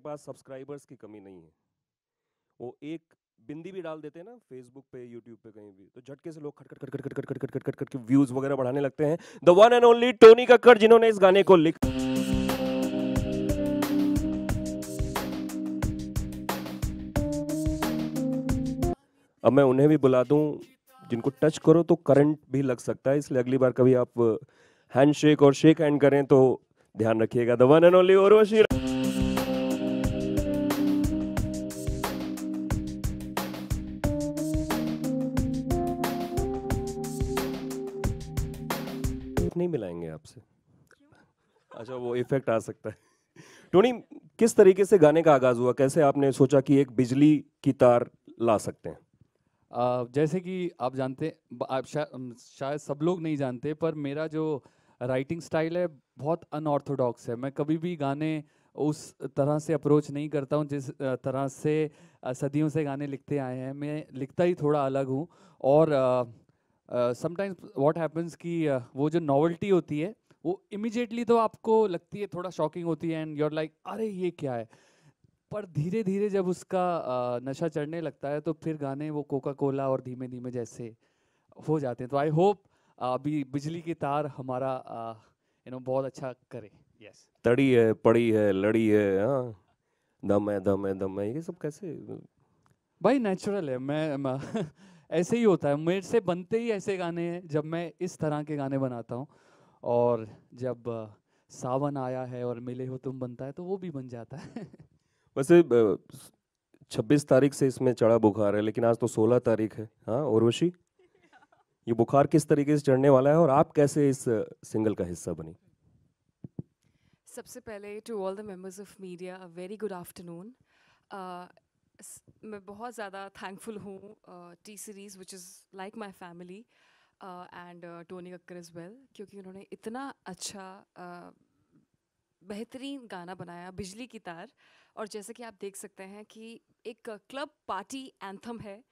पास subscribers की कमी नहीं है। वो एक बिंदी भी डाल देते हैं ना फेसबुक पे यूट्यूब पे कहीं भी तो झटके से लोग खट खट खट खट खट खट खट खटके व्यूज़ वगैरह बढ़ाने लगते हैं। The one and only Tony का कक्कड़ जिन्होंने इस गाने को लिख अब मैं उन्हें भी बुला दूँ, जिनको टच करो तो करंट भी लग सकता है, इसलिए अगली बार कभी आप हैंडशेक और शेक हैंड करें तो ध्यान रखिएगा। द वन एंड ओनली और वशीरा अच्छा वो इफ़ेक्ट आ सकता है। टोनी किस तरीके से गाने का आगाज़ हुआ? कैसे आपने सोचा कि एक बिजली की तार ला सकते हैं? अ, जैसे कि आप जानते आप शा, शायद सब लोग नहीं जानते पर मेरा जो राइटिंग स्टाइल है बहुत अनऑर्थोडॉक्स है। मैं कभी भी गाने उस तरह से अप्रोच नहीं करता हूँ जिस तरह से सदियों से गाने लिखते आए हैं। मैं लिखता ही थोड़ा अलग हूँ और समटाइम्स व्हाट हैपेंस कि वो जो नॉवल्टी होती है वो इमिजिएटली तो आपको लगती है थोड़ा शॉकिंग होती है एंड यूर लाइक अरे ये क्या है? पर धीरे धीरे जब उसका नशा चढ़ने लगता है तो फिर गाने वो कोका कोला और धीमे धीमे जैसे हो जाते हैं। तो आई होप अभी बिजली की तार हमारा यू नो बहुत अच्छा करे। यस तड़ी है पड़ी है लड़ी है हाँ। दम है दम है दम है। ये सब कैसे? भाई नेचुरल है। मैं, मैं ऐसे ही होता है। मेरे से बनते ही ऐसे गाने हैं जब मैं इस तरह के गाने बनाता हूँ। और जब सावन आया है और मिले हो तुम बनता है तो वो भी बन जाता है। वैसे छब्बीस तारीख से इसमें चढ़ा बुखार है लेकिन आज तो सोलह तारीख है। हाँ उर्वशी? ये बुखार किस तरीके से चढ़ने वाला है और आप कैसे इस सिंगल का हिस्सा बनी? सबसे पहले to all the members of media a very good afternoon मैं बहुत ज़्यादा थैंकफुल हूँ T Series which is like my family and Tony Kakkar is well क्योंकि उन्होंने इतना अच्छा uh, बेहतरीन गाना बनाया बिजली की तार। और जैसे कि आप देख सकते हैं कि एक क्लब पार्टी एंथम है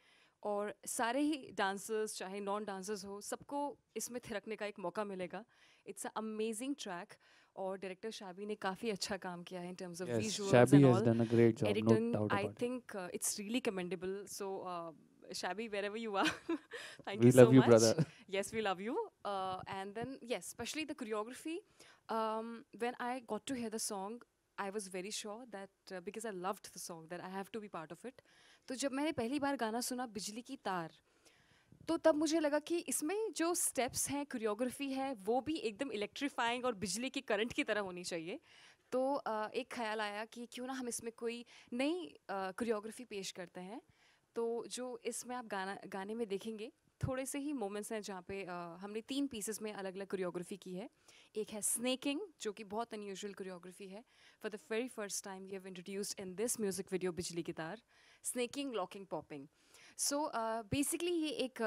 और सारे ही डांसर्स चाहे नॉन डांसर्स हो सबको इसमें थिरकने का एक मौका मिलेगा। इट्स अ अमेजिंग ट्रैक और डायरेक्टर शाबी ने काफ़ी अच्छा काम किया है in terms of visuals and all done a great job no editing doubt uh, uh, shabby wherever you are thank we you so love you much brother yes we love you uh, and then yes especially the choreography um, when i got to hear the song i was very sure that uh, because i loved the song that i have to be part of it तो जब मैंने पहली बार गाना सुना बिजली की तार तो तब मुझे लगा कि इसमें जो स्टेप्स हैं कोरियोग्राफी है वो भी एकदम इलेक्ट्रीफाइंग और बिजली की करंट की तरह होनी चाहिए तो अ, एक ख्याल आया कि क्यों ना हम इसमें कोई नई कोरियोग्राफी पेश करते हैं तो जो इसमें आप गाना गाने में देखेंगे थोड़े से ही मोमेंट्स हैं जहाँ पे अ, हमने तीन पीसेस में अलग अलग कोरियोग्राफी की है। एक है स्नेकिंग जो कि बहुत अनयूजल कोरियोग्राफी है। For the very first time we have introduced in this music video बिजली तार snaking locking popping so basically ये एक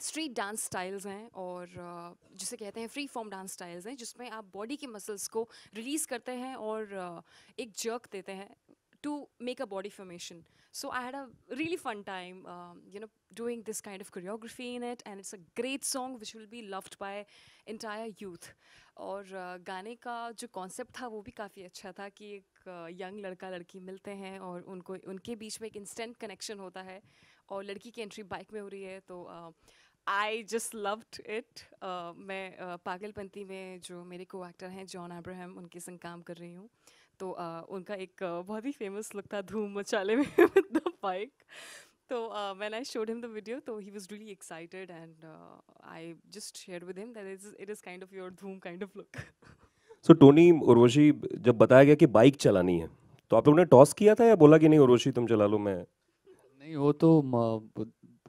स्ट्रीट डांस स्टाइल्स हैं और uh, जिसे कहते हैं फ्री फॉर्म डांस स्टाइल्स हैं जिसमें आप बॉडी के मसल्स को रिलीज़ करते हैं और uh, एक जर्क देते हैं। To make a body formation. So I had a really fun time, um, you know, doing this kind of choreography in it, and it's a great song which will be loved by entire youth. और uh, गाने का जो concept था वो भी काफ़ी अच्छा था कि एक यंग लड़का लड़की मिलते हैं और उनको उनके बीच में एक इंस्टेंट कनेक्शन होता है और लड़की की एंट्री बाइक में हो रही है तो आई जस्ट लव्ड इट मैं uh, पागलपंती में जो मेरे को एक्टर हैं जॉन अब्राहम उनके संग काम कर रही हूँ तो uh, उनका एक बहुत ही फ़ेमस लुक था धूम मचाले में विद द बाइक तो when I showed him the video तो he was really excited and I just share with him that is it is kind of your Dhoom kind of look so Tony Urvashi जब बताया गया कि bike चलानी है तो आप लोगों ने टॉस किया था या बोला कि नहीं उर्वशी तुम चला लो मैं नहीं वो तो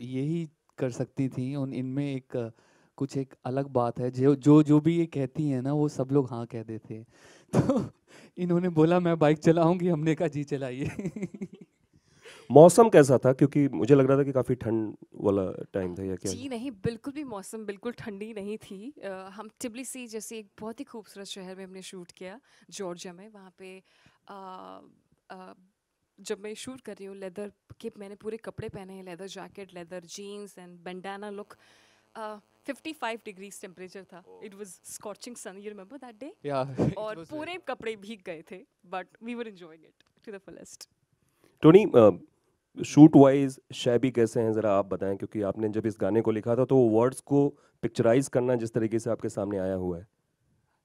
यही कर सकती थी। उन इनमें एक कुछ एक अलग बात है। जो जो जो भी ये कहती हैं ना वो सब लोग हाँ कह देते हैं। तो इन्होंने बोला मैं बाइक चलाऊँगी। हमने कहा जी चलाइए। मौसम कैसा था? क्योंकि मुझे लग रहा था कि काफ़ी ठंड वाला टाइम था या क्या जी नहीं बिल्कुल भी मौसम बिल्कुल ठंडी नहीं थी। अ, हम टिबलिसी जैसे एक बहुत ही खूबसूरत शहर में हमने शूट किया जॉर्जिया में। वहाँ पे अ, अ, जब मैं शूट कर रही हूँ लेदर के मैंने पूरे कपड़े पहने हैं leather jacket leather jeans and bandana look fifty five degrees temperature था. It was scorching sun you remember that day या और पूरे कपड़े भीग गए थे but we were enjoying it to the fullest. Tony shoot wise Shaby कैसे हैं? ज़रा आप बताएँ क्योंकि आपने जब इस गाने को लिखा था तो वर्ड्स को पिक्चराइज करना जिस तरीके से आपके सामने आया हुआ है।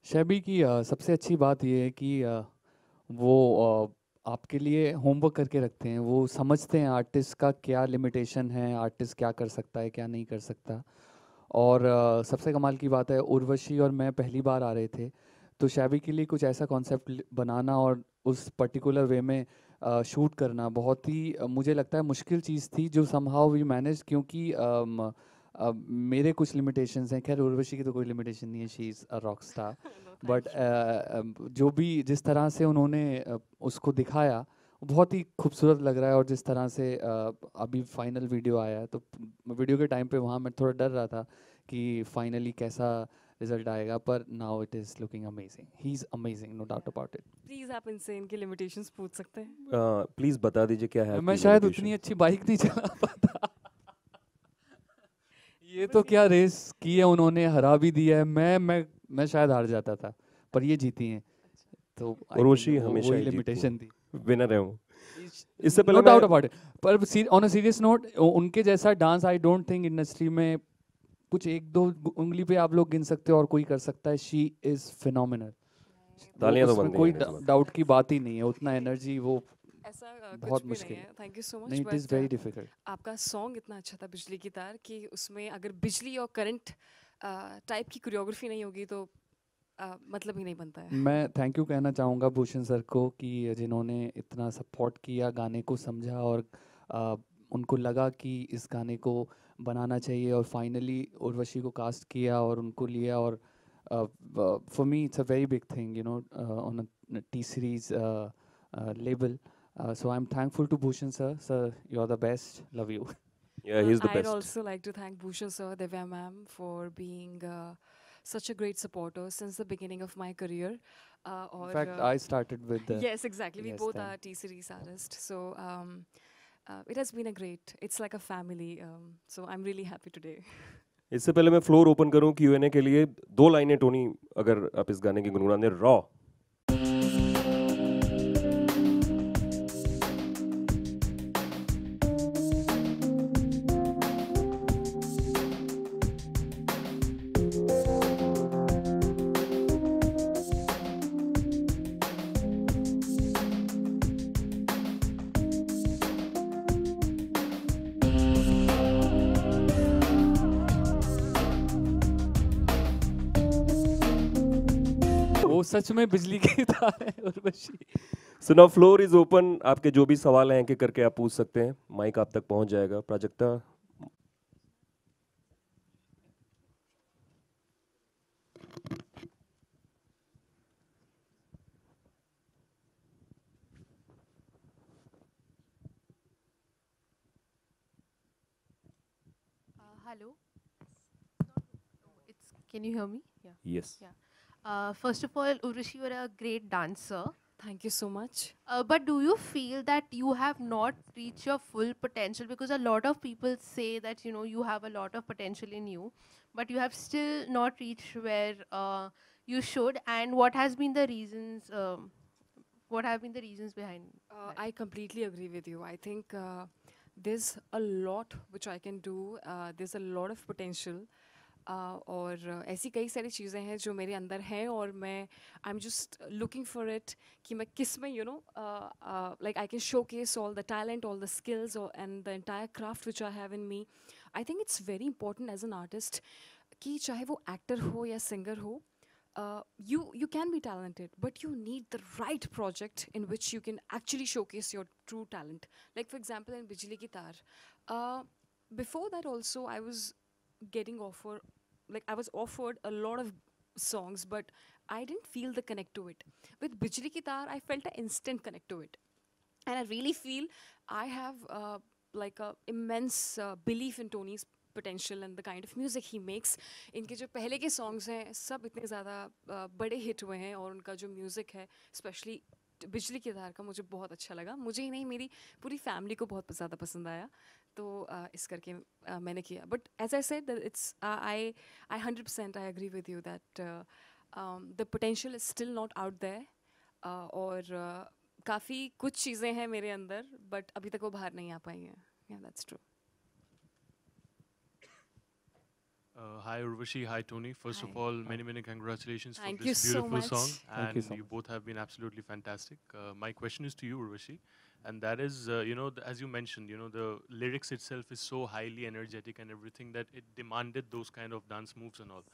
शैबी की अ, सबसे अच्छी बात ये है कि अ, वो अ, आपके लिए होमवर्क करके रखते हैं। वो समझते हैं आर्टिस्ट का क्या लिमिटेशन है आर्टिस्ट क्या कर सकता है क्या नहीं कर सकता। और अ, सबसे कमाल की बात है उर्वशी और मैं पहली बार आ रहे थे तो शैबी के लिए कुछ ऐसा कॉन्सेप्ट बनाना और उस पर्टिकुलर वे में शूट करना बहुत ही मुझे लगता है मुश्किल चीज़ थी जो समहाउ वी मैनेज क्योंकि मेरे कुछ लिमिटेशंस हैं। खैर उर्वशी की तो कोई लिमिटेशन नहीं है she is a rock star but जो भी जिस तरह से उन्होंने उसको दिखाया बहुत ही खूबसूरत लग रहा है और जिस तरह से अभी फाइनल वीडियो आया है तो वीडियो के टाइम पे वहाँ मैं थोड़ा डर रहा था कि फाइनली कैसा रिज़ल्ट आएगा पर now it is looking amazing he is amazing no doubt about it Please आप इनसे इनके limitations पूछ सकते हैं. प्लीज़ बता दीजिए क्या है मैं आपकी शायद उतनी अच्छी बाइक नहीं चला पाता। ये तो क्या रेस की है उन्होंने हरा भी दिया है। मैं मैं मैं शायद हार जाता था पर ये जीती हैं। तो I उर्वशी वो- हमेशा ही लिमिटेशन थी। विनर है। वो इससे पहले डाउट अबाउट इट पर ऑन अ सीरियस नोट उनके जैसा dance I don't think industry में कुछ एक दो उंगली पे आप लोग गिन सकते हो और कोई कर सकता है। शी इज़ फिनोमिनल तालियाँ तो बनती हैं कोई डाउट की बात ही नहीं है। उतना एनर्जी वो ऐसा कुछ बहुत भी मुश्किल नहीं है. You so much. नहीं इट इज़ वेरी डिफ़िकल्ट आपका सॉन्ग इतना अच्छा था बिजली की तार कि उसमें अगर बिजली और करंट टाइप की कोरियोग्राफी नहीं होगी तो मतलब ही नहीं बनता है। मैं थैंक यू कहना चाहूँगा भूषण सर को कि जिन्होंने इतना सपोर्ट किया गाने को समझा और आ, उनको लगा कि इस गाने को बनाना चाहिए और फाइनली उर्वशी को कास्ट किया और उनको लिया और for me it's a very big thing you know on T Series label so I am thankful to Bhushan sir sir you are the best love you Yeah, he's the I'd best. I'd also like to thank Bhushan sir, Divya ma'am for being uh, such a great supporter since the beginning of my career. Uh, In और, fact, uh, I started with the yes, exactly. We yes, both then. are T series artists, so um, uh, it has been a great. It's like a family. Um, so I'm really happy today. इससे पहले मैं floor open करूं Q&A के लिए दो लाइनें Tony अगर आप इस गाने की गुनगुना दें रॉ सच में बिजली की तार है Urvashi so now floor is open आपके जो भी सवाल हैं कि करके आप पूछ सकते हैं। माइक आप तक पहुँच जाएगा। Prajakta. Uh, hello. It's can you hear me? Yeah. Yes Uh, first of all, Urushi, you're a great dancer. Thank you so much. Uh, but do you feel that you have not reached your full potential? Because a lot of people say that you know you have a lot of potential in you, but you have still not reached where uh, you should. And what has been the reasons? Um, what have been the reasons behind? Uh. I completely agree with you. I think uh, there's a lot which I can do. Uh, there's a lot of potential. और ऐसी कई सारी चीज़ें हैं जो मेरे अंदर हैं और मैं I am just looking for it कि मैं किसमें you know like I can showcase all the talent all the skills and the entire craft which I have in me I think it's very important as an artist कि चाहे वो actor हो या singer हो you you can be talented but you need the right project in which you can actually showcase your true talent like for example in Bijli ki Taar before that also I was getting offer like i was offered a lot of songs but i didn't feel the connect to it with bijli ki Taar, i felt an instant connect to it and i really feel i have uh, like a immense uh, belief in tony's potential and the kind of music he makes इनके जो पहले के songs हैं सब इतने ज़्यादा uh, बड़े hit हुए हैं और उनका जो म्यूज़िक है स्पेशली बिजली के तार का मुझे बहुत अच्छा लगा। मुझे ही नहीं मेरी पूरी फैमिली को बहुत ज़्यादा पसंद आया। तो uh, इस करके uh, मैंने किया। But as I said it's I I hundred percent I agree with you that the potential is still not out there और काफ़ी कुछ चीज़ें हैं मेरे अंदर बट अभी तक वो बाहर नहीं आ पाई हैं। That's true Uh, hi Urvashi, hi Tony. First Hi. of all, many many congratulations Thank for you this so beautiful song, much. Thank you and so you much. both have been absolutely fantastic. Uh, my question is to you, Urvashi, and that is, uh, you know, the, as you mentioned, you know, the lyrics itself is so highly energetic and everything that it demanded those kind of dance moves and all.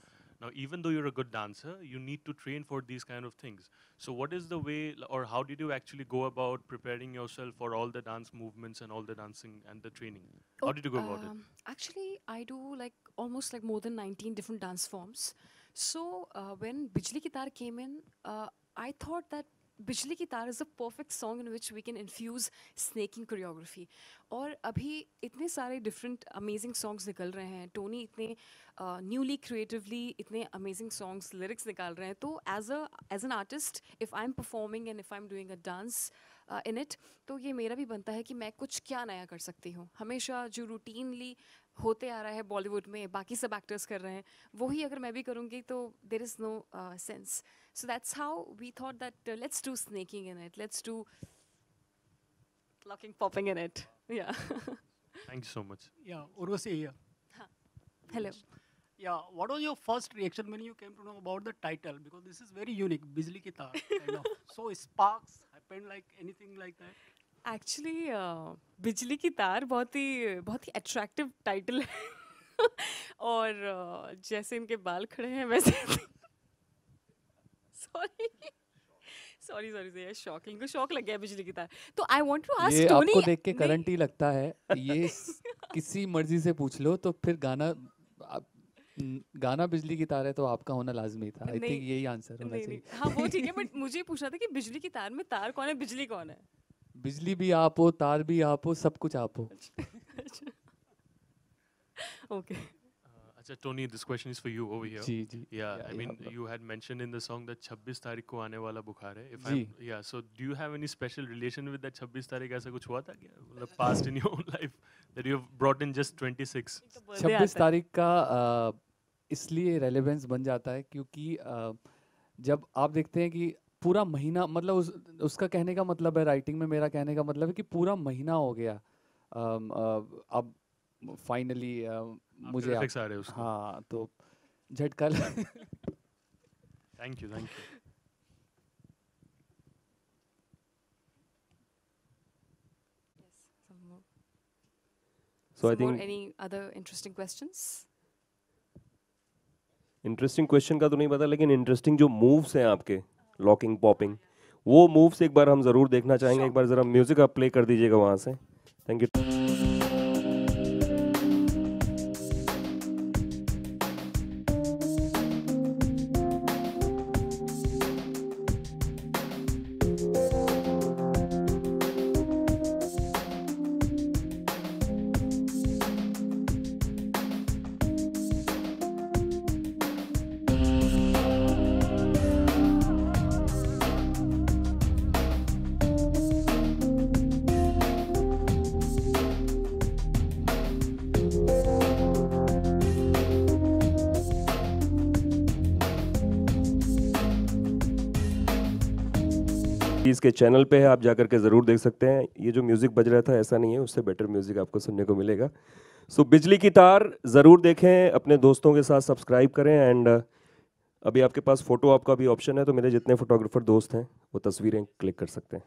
Now, even though you're a good dancer, you need to train for these kind of things. So, what is the way, or how did you actually go about preparing yourself for all the dance movements and all the dancing and the training? How did you go about it? Um, Actually, I do like almost like more than 19 different dance forms. So uh, when Bijli Ki Taar came in, uh, I thought that Bijli ki Taar is a perfect song in which we can infuse snacking choreography और अभी इतने सारे different amazing songs निकल रहे हैं। Tony इतने newly creatively इतने amazing songs lyrics निकाल रहे हैं। तो as a as an artist if I am performing and if I am doing a dance in it तो ये मेरा भी बनता है कि मैं कुछ क्या नया कर सकती हूँ। हमेशा जो रूटीनली होते आ रहा है बॉलीवुड में, बाकी सब एक्टर्स कर रहे हैं, वही अगर मैं भी करूँगी तो there is no sense So that's how we thought that let's do snaking in it let's do locking popping in it yeah Thank you so much. Yeah, Urvashi here. Hello Yeah, what was your first reaction when you came to know about the title? Because this is very unique, Bijli Ki Taar, kind of. So sparks happened like anything like that? Actually बिजली की तार बहुत ही बहुत ही attractive title है और uh, जैसे इनके बाल खड़े हैं वैसे सॉरी सॉरी सॉरी से शॉक इनको शॉक लग गया बिजली की तार। तो I want to ask Tony आपको देख के करंट ही लगता है। ये किसी मर्ज़ी से पूछ लो तो फिर गाना गाना बिजली की तार है तो आपका होना लाजमी था। आई थिंक यही आंसर होना चाहिए। हाँ वो ठीक है बट मुझे पूछना था कि बिजली की तार में तार कौन है बिजली कौन है? बिजली भी आप हो तार भी आप हो सब कुछ आप हो। ओके अच्छा Tony this question is for you over here ji ji. Yeah I mean you had mention in the song that 26 तारीख को आने वाला बुखार है. If I yeah so do you have any special relation with that 26 तारीख? ऐसा कुछ हुआ था क्या? मतलब past in your life that you have brought in just 26 26 तारीख का इसलिए रेलेवेंस बन जाता है क्योंकि जब आप देखते हैं कि पूरा महीना मतलब उस उसका कहने का मतलब है राइटिंग में मेरा कहने का मतलब है कि पूरा महीना हो गया। अब फाइनली मुझे आप- आ रहे हैं उसके. हाँ तो झटका लग- Thank you, thank you. So I think any other interesting questions? Interesting question का तो नहीं पता लेकिन इंटरेस्टिंग जो मूव्स हैं आपके लॉकिंग पॉपिंग वो मूव्स एक बार हम ज़रूर देखना चाहेंगे एक बार जरा म्यूज़िक आप प्ले कर दीजिएगा वहाँ से थैंक यू इसके चैनल पे है आप जाकर के ज़रूर देख सकते हैं। ये जो म्यूज़िक बज रहा था ऐसा नहीं है उससे बेटर म्यूज़िक आपको सुनने को मिलेगा। सो so, बिजली की तार ज़रूर देखें अपने दोस्तों के साथ सब्सक्राइब करें एंड अभी आपके पास फ़ोटो आपका भी ऑप्शन है तो मेरे जितने फोटोग्राफर दोस्त हैं वो तस्वीरें क्लिक कर सकते हैं।